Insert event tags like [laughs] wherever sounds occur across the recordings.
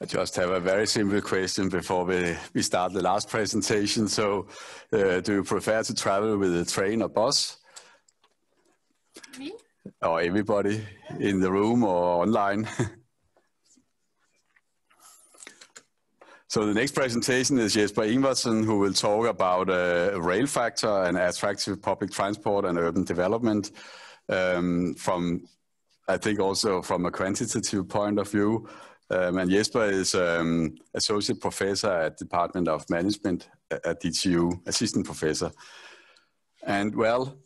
I just have a very simple question before we, we start the last presentation. So, uh, do you prefer to travel with a train or bus? Me? Or everybody in the room or online? [laughs] so the next presentation is Jesper Ingvardson, who will talk about uh, rail factor and attractive public transport and urban development um, from, I think also from a quantitative point of view. Um, and Jesper is um, associate professor at Department of Management at DTU, assistant professor. And well,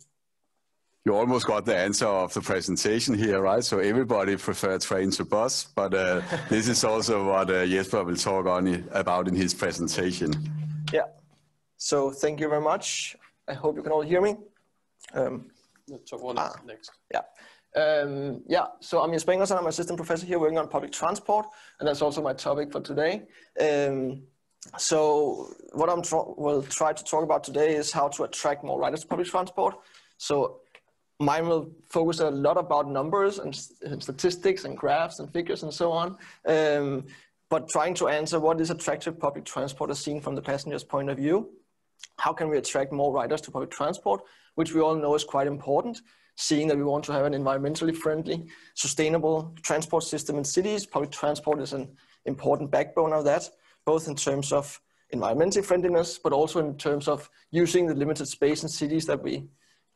you almost got the answer of the presentation here, right? So everybody prefer train to bus, but uh, [laughs] this is also what uh, Jesper will talk on about in his presentation. Yeah. So thank you very much. I hope you can all hear me. Um, talk one ah, next. Yeah. Um, yeah, so I'm Jesper Ingvardson, I'm assistant professor here working on public transport, and that's also my topic for today. Um, so what I'm will try to talk about today is how to attract more riders to public transport. So mine will focus a lot about numbers and, and statistics and graphs and figures and so on. Um, but trying to answer what is attractive public transport as seen from the passenger's point of view. How can we attract more riders to public transport, which we all know is quite important seeing that we want to have an environmentally friendly, sustainable transport system in cities. Public transport is an important backbone of that, both in terms of environmental friendliness, but also in terms of using the limited space in cities that we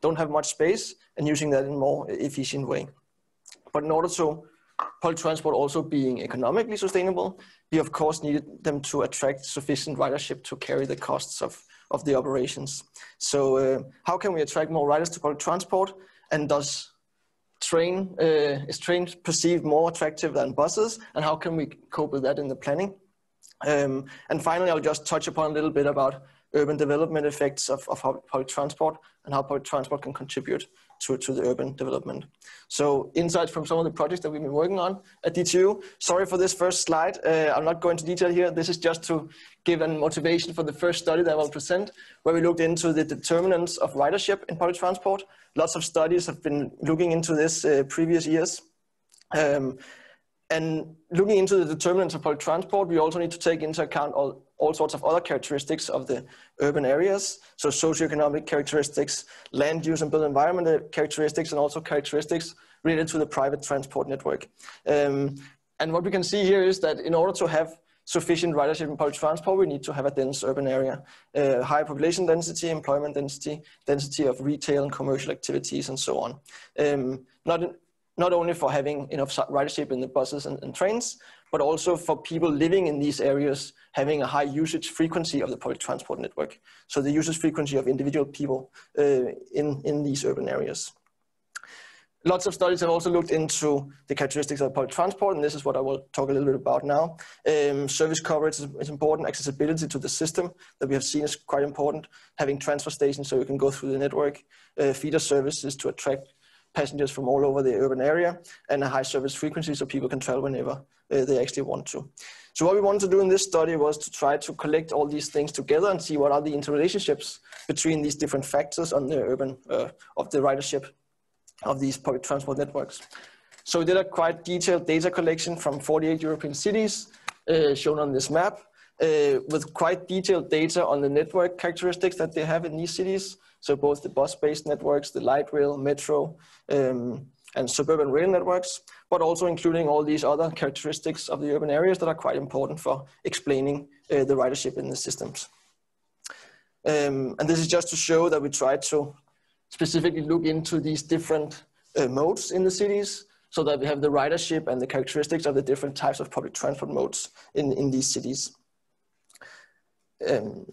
don't have much space and using that in a more efficient way. But in order to public transport also being economically sustainable, we of course needed them to attract sufficient ridership to carry the costs of, of the operations. So uh, how can we attract more riders to public transport? And does train uh, is train perceived more attractive than buses? And how can we cope with that in the planning? Um, and finally i'll just touch upon a little bit about urban development effects of, of how public transport and how public transport can contribute to, to the urban development. So insights from some of the projects that we've been working on at DTU. Sorry for this first slide. Uh, I'm not going into detail here. This is just to give a motivation for the first study that I will present, where we looked into the determinants of ridership in public transport. Lots of studies have been looking into this uh, previous years. Um, and looking into the determinants of public transport, we also need to take into account all, all sorts of other characteristics of the urban areas. So socioeconomic characteristics, land use and built environment characteristics, and also characteristics related to the private transport network. Um, and what we can see here is that in order to have sufficient ridership in public transport, we need to have a dense urban area, uh, high population density, employment density, density of retail and commercial activities, and so on. Um, not, not only for having enough ridership in the buses and, and, trains, but also for people living in these areas having a high usage frequency of the public transport network. So the usage frequency of individual people uh, in, in these urban areas. Lots of studies have also looked into the characteristics of public transport, and this is what I will talk a little bit about now. Um, service coverage is, is, important, accessibility to the system that we have seen is quite important, having transfer stations so you can go through the network, uh, feeder services to attract passengers from all over the urban area and a high service frequency so people can travel whenever uh, they actually want to. So what we wanted to do in this study was to try to collect all these things together and see what are the interrelationships between these different factors on the urban, uh, of the ridership of these public transport networks. So we did a quite detailed data collection from 48 European cities uh, shown on this map uh, with quite detailed data on the network characteristics that they have in these cities. So both the bus-based networks, the light rail, metro, um, and suburban rail networks, but also including all these other characteristics of the urban areas that are quite important for explaining uh, the ridership in the systems. Um, and this is just to show that we try to specifically look into these different uh, modes in the cities so that we have the ridership and the characteristics of the different types of public transport modes in, in these cities. Um,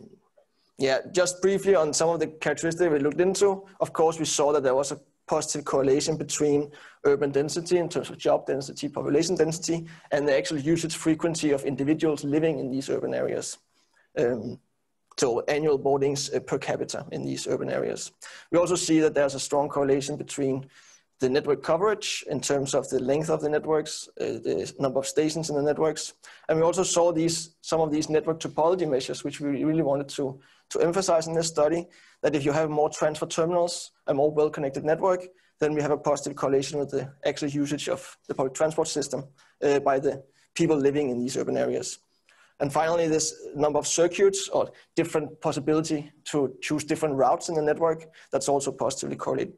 yeah, just briefly on some of the characteristics we looked into. Of course, we saw that there was a positive correlation between urban density in terms of job density, population density, and the actual usage frequency of individuals living in these urban areas. Um, so annual boardings uh, per capita in these urban areas. We also see that there's a strong correlation between the network coverage in terms of the length of the networks, uh, the number of stations in the networks. And we also saw these, some of these network topology measures, which we really wanted to, to emphasize in this study, that if you have more transfer terminals, a more well-connected network, then we have a positive correlation with the actual usage of the public transport system uh, by the people living in these urban areas. And finally, this number of circuits or different possibility to choose different routes in the network, that's also positively correlated.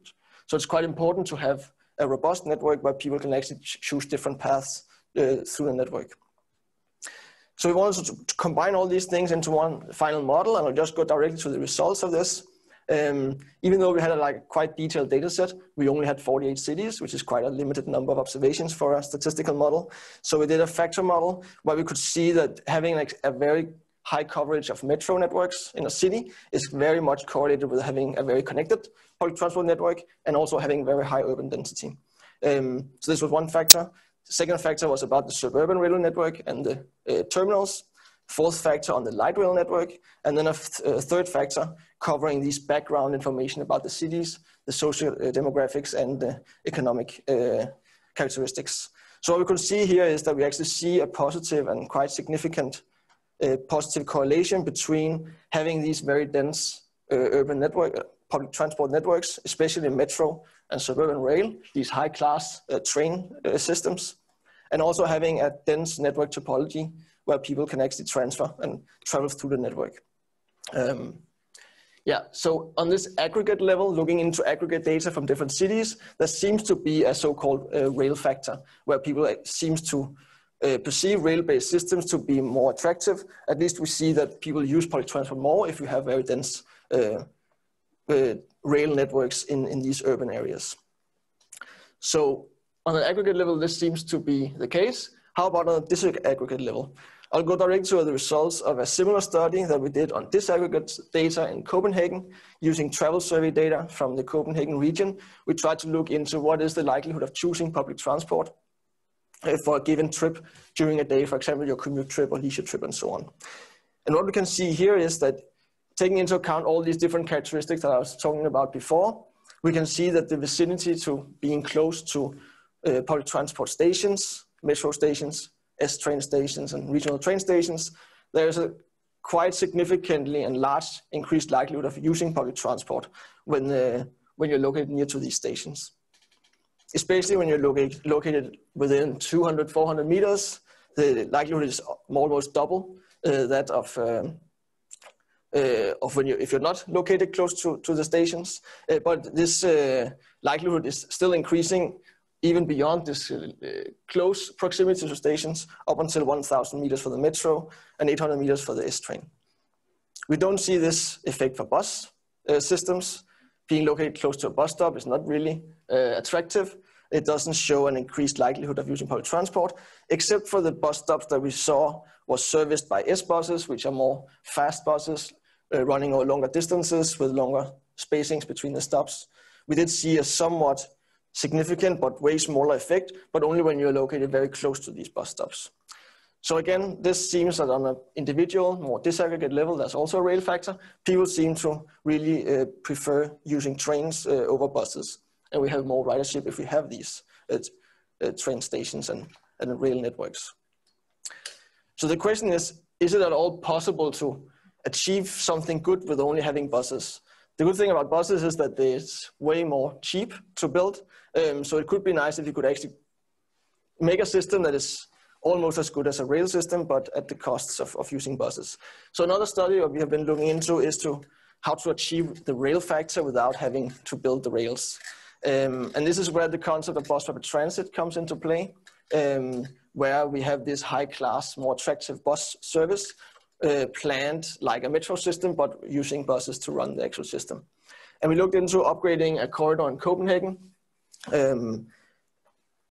So it's quite important to have a robust network where people can actually choose different paths uh, through the network. So we wanted to, combine all these things into one final model, and I'll just go directly to the results of this. Um, even though we had a like quite detailed data set, we only had 48 cities, which is quite a limited number of observations for a statistical model. So we did a factor model where we could see that having like a very high coverage of metro networks in a city is very much correlated with having a very connected public transport network and also having very high urban density. Um, so this was one factor. The second factor was about the suburban rail network and the uh, terminals. Fourth factor on the light rail network. And then a, a third factor covering these background information about the cities, the social uh, demographics and the economic uh, characteristics. So what we can see here is that we actually see a positive and quite significant uh, positive correlation between having these very dense uh, urban network, uh, public transport networks, especially metro and suburban rail, these high class uh, train systems, and also having a dense network topology where people can actually transfer and travel through the network. Um, yeah, so on this aggregate level, looking into aggregate data from different cities, there seems to be a so-called uh, rail factor, where people uh, seems to uh, perceive rail-based systems to be more attractive. At least we see that people use public transport more if you have very dense uh, uh, rail networks in, in these urban areas. So on an aggregate level, this seems to be the case. How about on a disaggregate level? I'll go direct to the results of a similar study that we did on disaggregate data in Copenhagen using travel survey data from the Copenhagen region. We tried to look into what is the likelihood of choosing public transport uh, for a given trip during a day, for example, your commute trip or leisure trip and so on. And what we can see here is that taking into account all these different characteristics that I was talking about before, we can see that the vicinity to being close to uh, public transport stations, metro stations, S train stations and regional train stations, there's a quite significantly and large increased likelihood of using public transport when, uh, when you're located near to these stations. Especially when you're located, within 200, 400 meters, the likelihood is almost double uh, that of, um, uh, of when you, if you're not located close to, to the stations. Uh, but this uh, likelihood is still increasing even beyond this uh, close proximity to stations, up until 1,000 meters for the metro and 800 meters for the S train. We don't see this effect for bus uh, systems. Being located close to a bus stop is not really uh, attractive. It doesn't show an increased likelihood of using public transport, except for the bus stops that we saw was serviced by S buses, which are more fast buses running over longer distances with longer spacings between the stops. We did see a somewhat significant but way smaller effect, but only when you're located very close to these bus stops. So again, this seems that on an individual, more disaggregate level, there's also a rail factor. People seem to really uh, prefer using trains uh, over buses. And we have more ridership if we have these uh, uh train stations and, and rail networks. So the question is, is it at all possible to achieve something good with only having buses? The good thing about buses is that it's way more cheap to build. Um, so it could be nice if you could actually make a system that is almost as good as a rail system, but at the costs of, of using buses. So another study that we have been looking into is to how to achieve the rail factor without having to build the rails. Um, and this is where the concept of bus rapid transit comes into play, um, where we have this high class, more attractive bus service uh, planned like a metro system, but using buses to run the actual system. And we looked into upgrading a corridor in Copenhagen, um,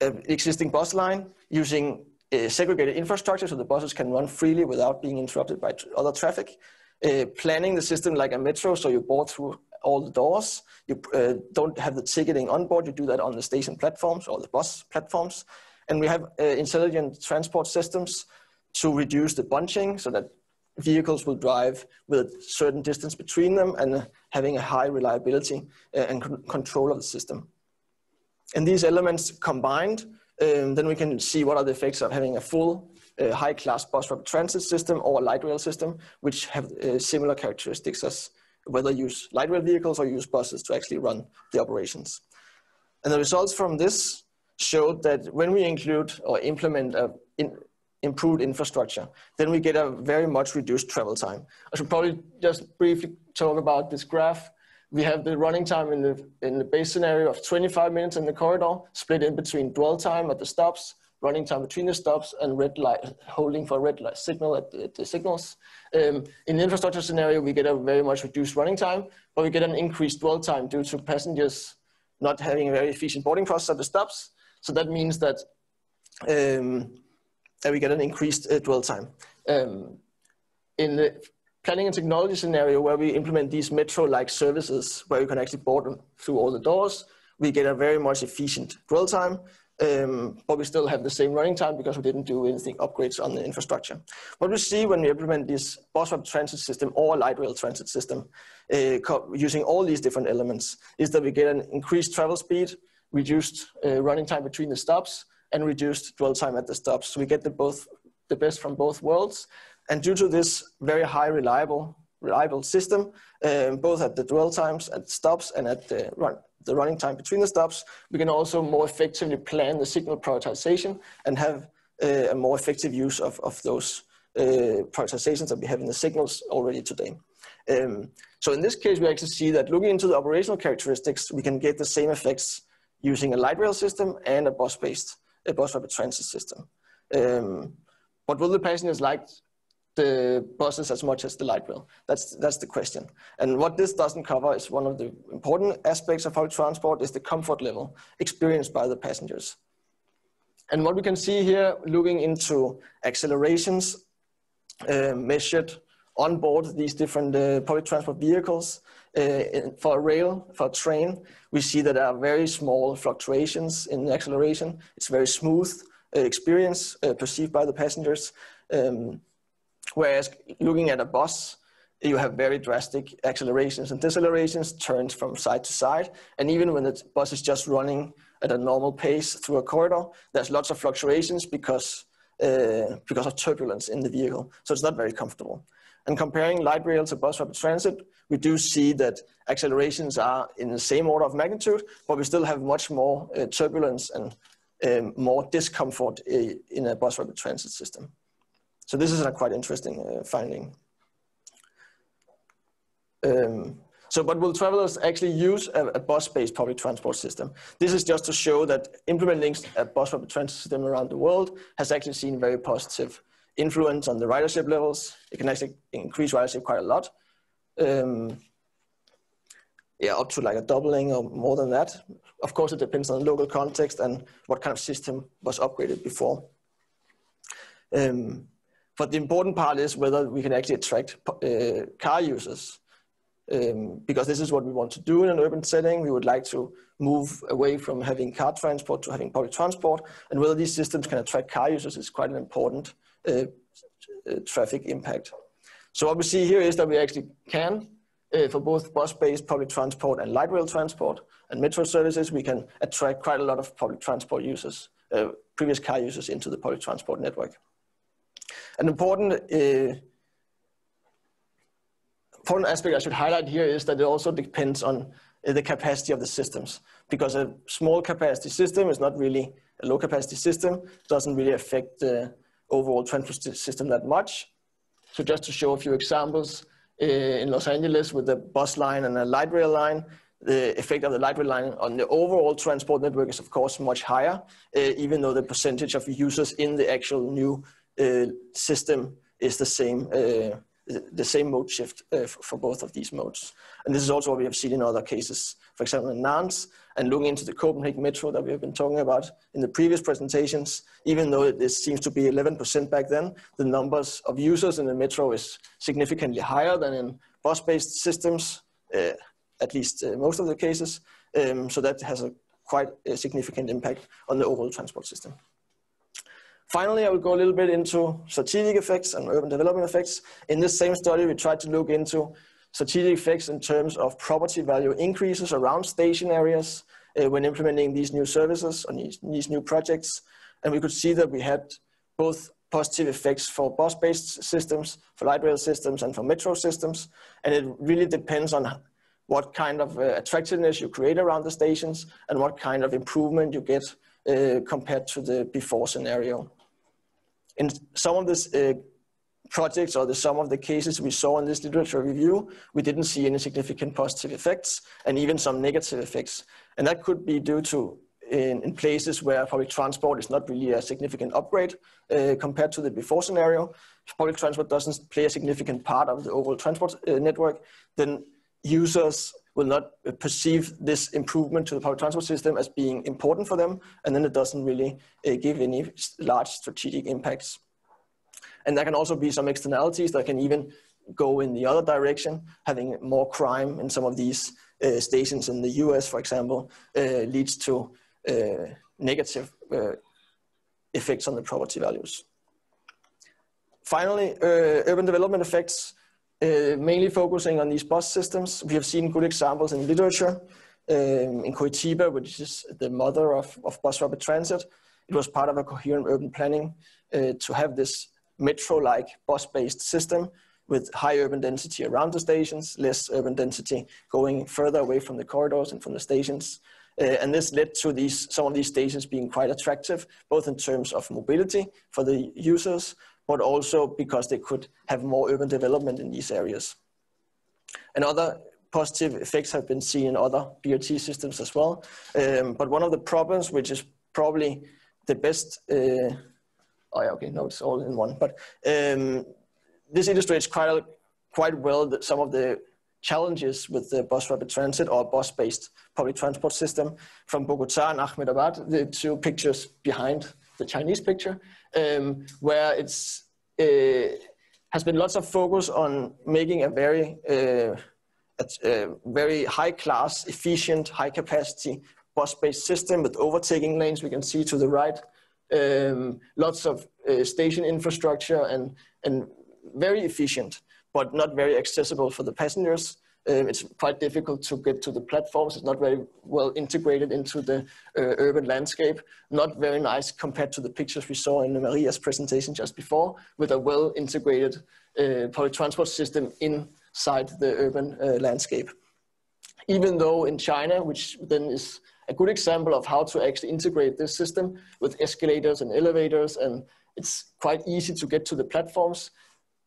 existing bus line, using segregated infrastructure so the buses can run freely without being interrupted by other traffic. Uh, planning the system like a metro, so you board through all the doors. You uh, don't have the ticketing on board. You do that on the station platforms or the bus platforms. And we have uh, intelligent transport systems to reduce the bunching so that vehicles will drive with a certain distance between them and having a high reliability uh, and control of the system. And these elements combined, um, then we can see what are the effects of having a full uh, high-class bus rapid transit system or light rail system, which have uh, similar characteristics as whether use light rail vehicles or use buses to actually run the operations. And the results from this showed that when we include or implement a in, improved infrastructure, then we get a very much reduced travel time. I should probably just briefly talk about this graph. We have the running time in the, in the base scenario of 25 minutes in the corridor, split in between dwell time at the stops, running time between the stops, and red light, holding for red light signal at the, at the signals. Um, in the infrastructure scenario, we get a very much reduced running time, but we get an increased dwell time due to passengers not having a very efficient boarding process at the stops. So that means that um, that we get an increased uh, dwell time. Um, in the planning and technology scenario where we implement these metro-like services where you can actually board them through all the doors, we get a very much efficient dwell time, um, but we still have the same running time because we didn't do anything upgrades on the infrastructure. What we see when we implement this bus rapid transit system or light rail transit system uh, using all these different elements is that we get an increased travel speed, reduced uh, running time between the stops, and reduced dwell time at the stops. So we get the, both, the best from both worlds. And due to this very high reliable, reliable system, um, both at the dwell times at stops and at the, run, the running time between the stops, we can also more effectively plan the signal prioritization and have uh, a more effective use of, of those uh, prioritizations that we have in the signals already today. Um, so in this case, we actually see that looking into the operational characteristics, we can get the same effects using a light rail system and a bus-based a bus rapid transit system. Um, but will the passengers like the buses as much as the light rail? That's, that's the question. And what this doesn't cover is one of the important aspects of public transport is the comfort level experienced by the passengers. And what we can see here, looking into accelerations uh, measured on board these different uh, public transport vehicles, uh, for rail, for train, we see that there are very small fluctuations in acceleration. It's very smooth uh, experience uh, perceived by the passengers. Um, whereas looking at a bus, you have very drastic accelerations and decelerations, turns from side to side. And even when the bus is just running at a normal pace through a corridor, there's lots of fluctuations because, uh, because of turbulence in the vehicle. So it's not very comfortable. And comparing light rail to bus rapid transit, we do see that accelerations are in the same order of magnitude, but we still have much more uh, turbulence and um, more discomfort uh, in a bus rapid transit system. So this is a quite interesting uh, finding. Um, so, but will travelers actually use a, a bus-based public transport system? This is just to show that implementing a bus rapid transit system around the world has actually seen very positive influence on the ridership levels. It can actually increase ridership quite a lot. Um, yeah, up to like a doubling or more than that. Of course, it depends on the local context and what kind of system was upgraded before. Um, but the important part is whether we can actually attract uh, car users. Um, because this is what we want to do in an urban setting. We would like to move away from having car transport to having public transport. And whether these systems can attract car users is quite an important uh, uh, traffic impact. So what we see here is that we actually can, uh, for both bus-based public transport and light rail transport and metro services, we can attract quite a lot of public transport users, uh, previous car users into the public transport network. An important, uh, important aspect I should highlight here is that it also depends on uh, the capacity of the systems because a small capacity system is not really a low capacity system, doesn't really affect the overall transport system that much. So just to show a few examples, uh, in Los Angeles with the bus line and a light rail line, the effect of the light rail line on the overall transport network is of course much higher, uh, even though the percentage of users in the actual new uh, system is the same, the same mode shift uh, for both of these modes. And this is also what we have seen in other cases, for example, in Nantes, and looking into the Copenhagen Metro that we have been talking about in the previous presentations, even though this seems to be 11% back then, the numbers of users in the Metro is significantly higher than in bus-based systems, uh, at least uh, most of the cases. Um, so that has a quite a significant impact on the overall transport system. Finally, I will go a little bit into strategic effects and urban development effects. In this same study, we tried to look into strategic effects in terms of property value increases around station areas uh, when implementing these new services on these, these new projects. And we could see that we had both positive effects for bus-based systems, for light rail systems, and for metro systems. And it really depends on what kind of uh, attractiveness you create around the stations and what kind of improvement you get uh, compared to the before scenario. In some of these uh, projects or the some of the cases we saw in this literature review, we didn't see any significant positive effects and even some negative effects. And that could be due to in, in places where public transport is not really a significant upgrade uh, compared to the before scenario. If public transport doesn't play a significant part of the overall transport uh, network, then users will not perceive this improvement to the public transport system as being important for them, and then it doesn't really uh, give any large strategic impacts. And there can also be some externalities that can even go in the other direction, having more crime in some of these uh, stations in the US, for example, uh, leads to uh, negative uh, effects on the property values. Finally, uh, urban development effects, mainly focusing on these bus systems. We have seen good examples in literature. Um, in Curitiba, which is the mother of, of bus rapid transit, it was part of a coherent urban planning to have this metro-like bus-based system with high urban density around the stations, less urban density going further away from the corridors and from the stations. Uh, and this led to these, some of these stations being quite attractive, both in terms of mobility for the users, but also because they could have more urban development in these areas. And other positive effects have been seen in other BRT systems as well. Um, but one of the problems, which is probably the best, uh, oh yeah, okay, no, it's all in one, but um, this illustrates quite, quite well that some of the challenges with the bus rapid transit or bus-based public transport system from Bogota and Ahmedabad, the two pictures behind the Chinese picture, um, where it's uh, has been lots of focus on making a very uh, a, a very high class, efficient, high capacity bus-based system with overtaking lanes. We can see to the right, um, lots of uh, station infrastructure and and very efficient but not very accessible for the passengers. Um, it's quite difficult to get to the platforms. It's not very well integrated into the uh, urban landscape. Not very nice compared to the pictures we saw in Maria's presentation just before, with a well integrated uh, public transport system inside the urban uh, landscape. Even though in China, which then is a good example of how to actually integrate this system with escalators and elevators, and it's quite easy to get to the platforms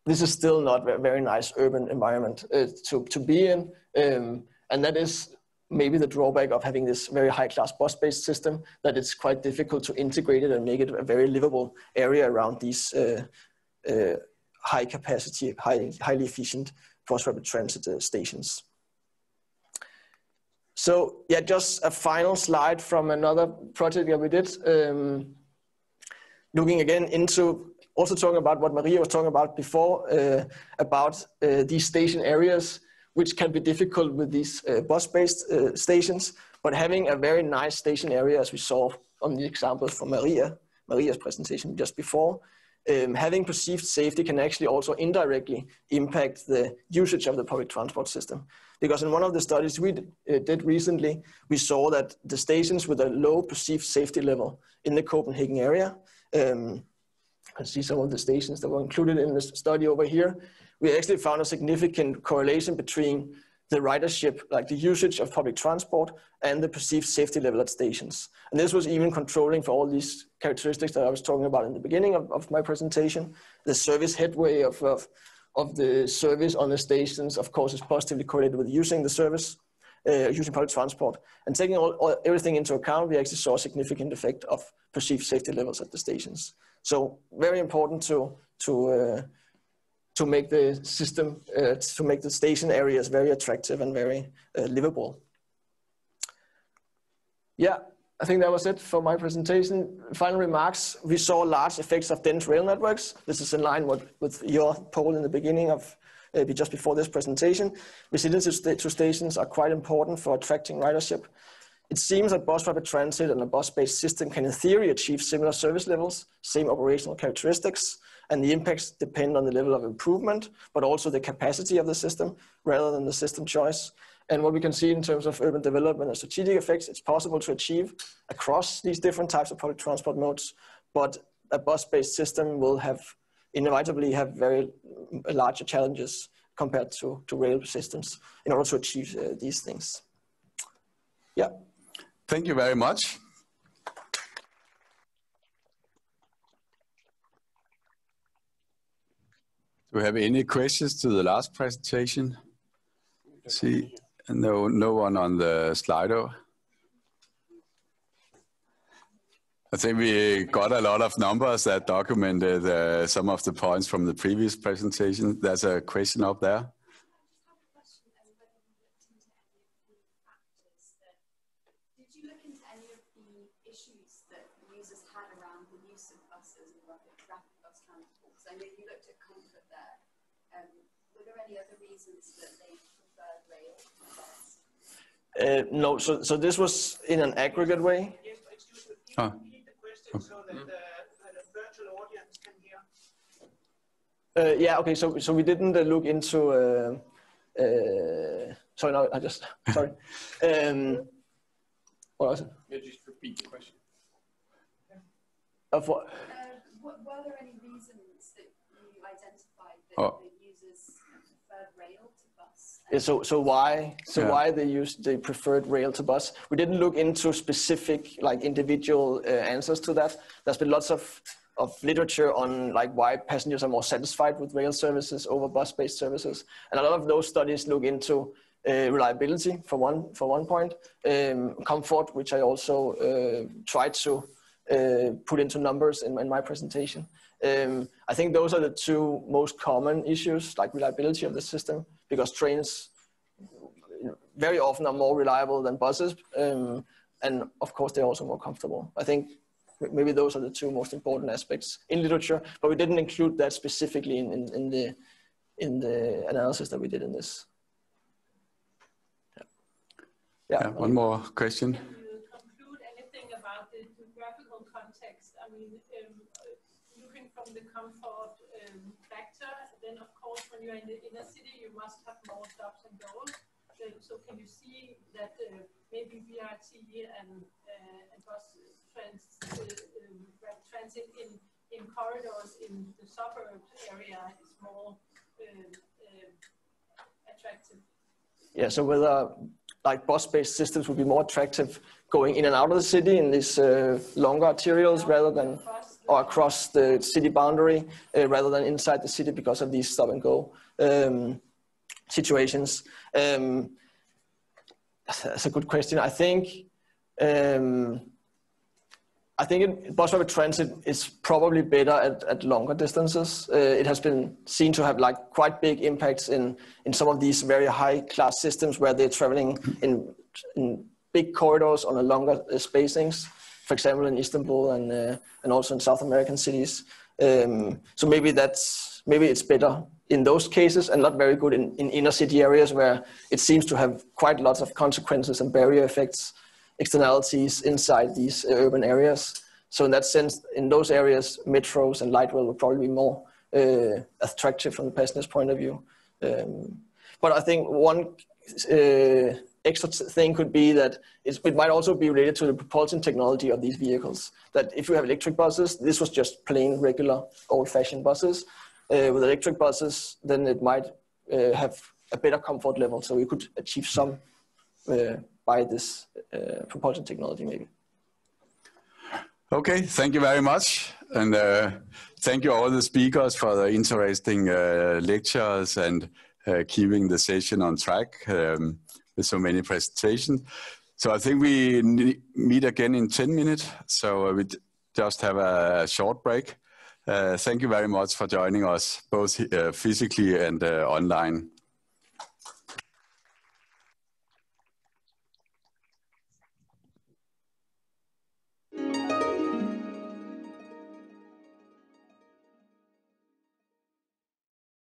this is still not a very nice urban environment uh, to, to be in. Um, and that is maybe the drawback of having this very high class bus based system that it's quite difficult to integrate it and make it a very livable area around these uh, uh, high capacity, high, highly efficient bus rapid transit uh, stations. So yeah, just a final slide from another project that we did. Um, looking again into also talking about what Maria was talking about before, uh, about uh, these station areas, which can be difficult with these uh, bus-based uh, stations, but having a very nice station area, as we saw on the example from Maria, Maria's presentation just before, um, having perceived safety can actually also indirectly impact the usage of the public transport system. Because in one of the studies we uh, did recently, we saw that the stations with a low perceived safety level in the Copenhagen area um, can see some of the stations that were included in this study over here. We actually found a significant correlation between the ridership, like the usage of public transport and the perceived safety level at stations. And this was even controlling for all these characteristics that I was talking about in the beginning of, of my presentation. The service headway of, of, of, the service on the stations, of course, is positively correlated with using the service, using public transport. And taking all, all, everything into account, we actually saw a significant effect of perceived safety levels at the stations. So very important to to uh, to make the system uh, to make the station areas very attractive and very uh, livable. Yeah, I think that was it for my presentation. Final remarks: We saw large effects of dense rail networks. This is in line with, with your poll in the beginning of uh, Uh, just before this presentation. Resilience to stations are quite important for attracting ridership. It seems that bus rapid transit and a bus-based system can in theory achieve similar service levels, same operational characteristics, and the impacts depend on the level of improvement, but also the capacity of the system rather than the system choice. And what we can see in terms of urban development and strategic effects, it's possible to achieve across these different types of public transport modes, but a bus-based system will have inevitably have very larger challenges compared to, to rail systems in order to achieve uh, these things. Yeah. Thank you very much. Do we have any questions to the last presentation? See, no, no one on the Slido. I think we got a lot of numbers that documented uh, some of the points from the previous presentation. There's a question up there. I just have a question and whether we looked into any of the factors that did you look into any of the issues that users had around the use of buses and whether exactly bus cannibals. I know you looked at comfort there. Were there any other reasons that they preferred rail? Uh, no, so, so this was in an aggregate way. Yes, so that the, that the virtual audience can hear. Uh, yeah, okay, so, so we didn't uh, look into, uh, uh, sorry, no, I just, [laughs] sorry. Um, what was it? Yeah, just repeat the question. Of what? Uh, were, were there any reasons that you identified that Oh. the users preferred rail to bus? Yeah, so, so why, so Yeah. why they used the preferred rail to bus? We didn't look into specific, like individual uh, answers to that. There's been lots of, of literature on like why passengers are more satisfied with rail services over bus-based services. And a lot of those studies look into uh, reliability for one, for one point, um, comfort, which I also uh, tried to uh, put into numbers in, in my presentation. Um, I think those are the two most common issues, like reliability of the system, because trains very often are more reliable than buses, um, and of course they're also more comfortable. I think maybe those are the two most important aspects in literature, but we didn't include that specifically in, in, in the in the analysis that we did in this. Yeah. Yeah, one more question. Can you conclude anything about the geographical context? I mean, looking from the comfort um, factor, then of course, when you're in the inner city, you must have more stops and. Uh, so can you see that uh, maybe BRT and, uh, and bus trans, uh, um, transit in, in corridors in the suburbs area is more um, um, attractive? Yeah, so whether like bus-based systems would be more attractive going in and out of the city in these uh, longer arterials rather than the- or across the city boundary uh, rather than inside the city because of these stop and go um, situations. Um, that's a good question. I think um, I think it, bus rapid transit is probably better at, at longer distances. Uh, it has been seen to have like quite big impacts in, in some of these very high class systems where they're traveling in, in big corridors on a longer uh, spacings. For example, in Istanbul and uh, and also in South American cities. Um, so maybe that's maybe it's better in those cases and not very good in, in inner city areas where it seems to have quite lots of consequences and barrier effects externalities inside these uh, urban areas. So in that sense, in those areas, metros and light rail will probably be more uh, attractive from the passenger's point of view. Um, but I think one uh, extra thing could be that it might also be related to the propulsion technology of these vehicles. That if you have electric buses, this was just plain regular old-fashioned buses. Uh, with electric buses, then it might uh, have a better comfort level, so we could achieve some uh, by this uh, propulsion technology, maybe. Okay, thank you very much. And uh, thank you all the speakers for the interesting uh, lectures and keeping the session on track um, with so many presentations. So I think we meet again in 10 minutes. So we just have a short break. Uh, thank you very much for joining us, both uh, physically and uh, online.